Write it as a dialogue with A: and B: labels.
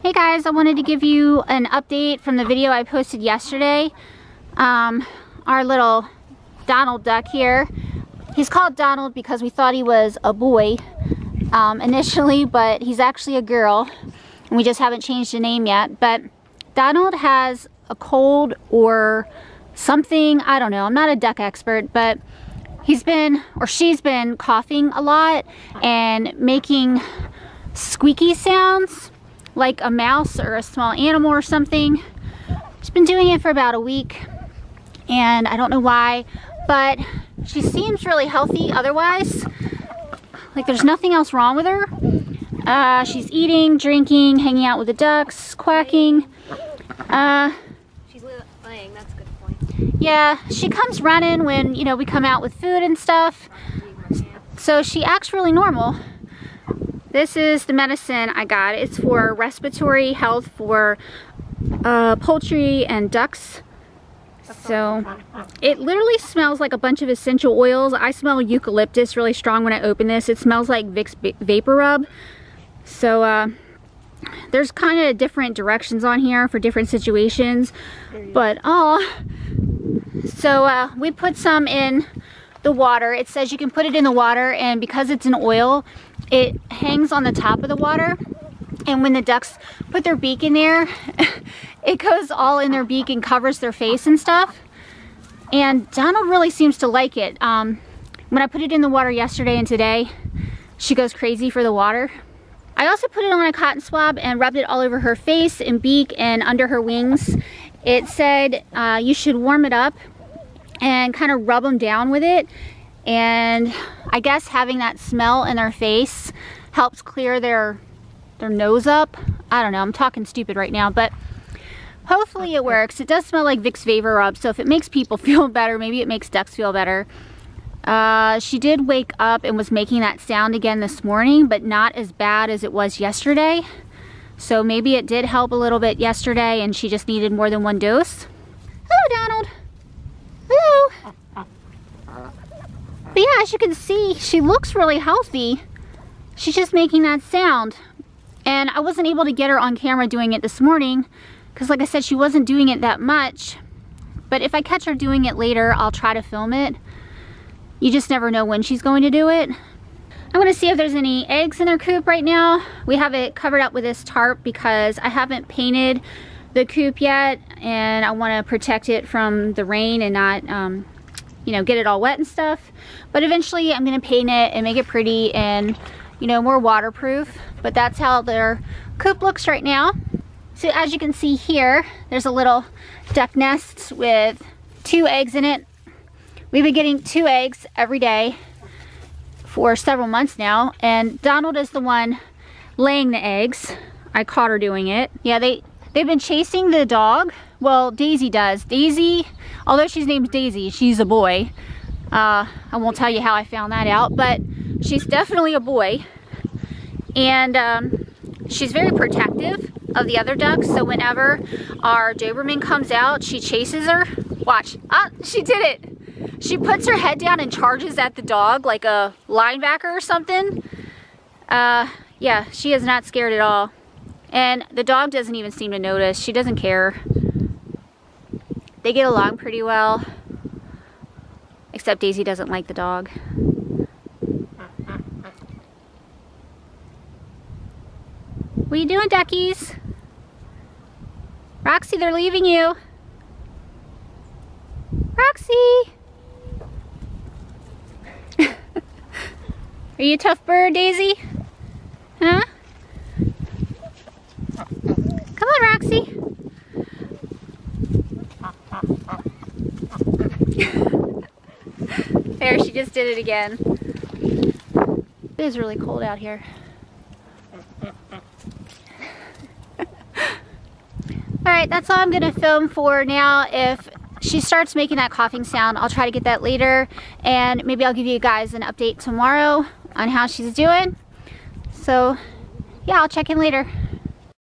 A: Hey guys, I wanted to give you an update from the video I posted yesterday. Um, our little Donald duck here. He's called Donald because we thought he was a boy um, initially, but he's actually a girl. And we just haven't changed the name yet. But Donald has a cold or something. I don't know. I'm not a duck expert, but he's been, or she's been coughing a lot and making squeaky sounds like a mouse or a small animal or something. She's been doing it for about a week and I don't know why, but she seems really healthy otherwise. Like there's nothing else wrong with her. Uh, she's eating, drinking, hanging out with the ducks, quacking. Uh,
B: she's laying, that's a good point.
A: Yeah, she comes running when, you know, we come out with food and stuff. So she acts really normal. This is the medicine I got. It's for respiratory health for uh, poultry and ducks. So it literally smells like a bunch of essential oils. I smell eucalyptus really strong when I open this. It smells like Vicks Vapor Rub. So uh, there's kind of different directions on here for different situations. But oh, so uh, we put some in the water. It says you can put it in the water and because it's an oil, it hangs on the top of the water and when the ducks put their beak in there it goes all in their beak and covers their face and stuff. And Donald really seems to like it. Um, when I put it in the water yesterday and today she goes crazy for the water. I also put it on a cotton swab and rubbed it all over her face and beak and under her wings. It said uh, you should warm it up and kind of rub them down with it and I guess having that smell in their face helps clear their their nose up. I don't know, I'm talking stupid right now, but hopefully it works. It does smell like Vicks Vapor Rub, so if it makes people feel better, maybe it makes ducks feel better. Uh, she did wake up and was making that sound again this morning, but not as bad as it was yesterday. So maybe it did help a little bit yesterday and she just needed more than one dose. But yeah, as you can see, she looks really healthy. She's just making that sound. And I wasn't able to get her on camera doing it this morning because like I said, she wasn't doing it that much. But if I catch her doing it later, I'll try to film it. You just never know when she's going to do it. I'm gonna see if there's any eggs in their coop right now. We have it covered up with this tarp because I haven't painted the coop yet and I wanna protect it from the rain and not um, you know, get it all wet and stuff. But eventually I'm gonna paint it and make it pretty and, you know, more waterproof. But that's how their coop looks right now. So as you can see here, there's a little duck nest with two eggs in it. We've been getting two eggs every day for several months now. And Donald is the one laying the eggs. I caught her doing it. Yeah, they, they've been chasing the dog. Well, Daisy does. Daisy Although she's named Daisy, she's a boy. Uh, I won't tell you how I found that out, but she's definitely a boy. And um, she's very protective of the other ducks. So whenever our Doberman comes out, she chases her. Watch. Ah, she did it. She puts her head down and charges at the dog like a linebacker or something. Uh, yeah, she is not scared at all. And the dog doesn't even seem to notice. She doesn't care. They get along pretty well. Except Daisy doesn't like the dog. What are you doing, duckies? Roxy, they're leaving you. Roxy! are you a tough bird, Daisy? Huh? Come on, Roxy. there, she just did it again. It is really cold out here. Alright, that's all I'm going to film for now. If she starts making that coughing sound, I'll try to get that later. And maybe I'll give you guys an update tomorrow on how she's doing. So, yeah, I'll check in later.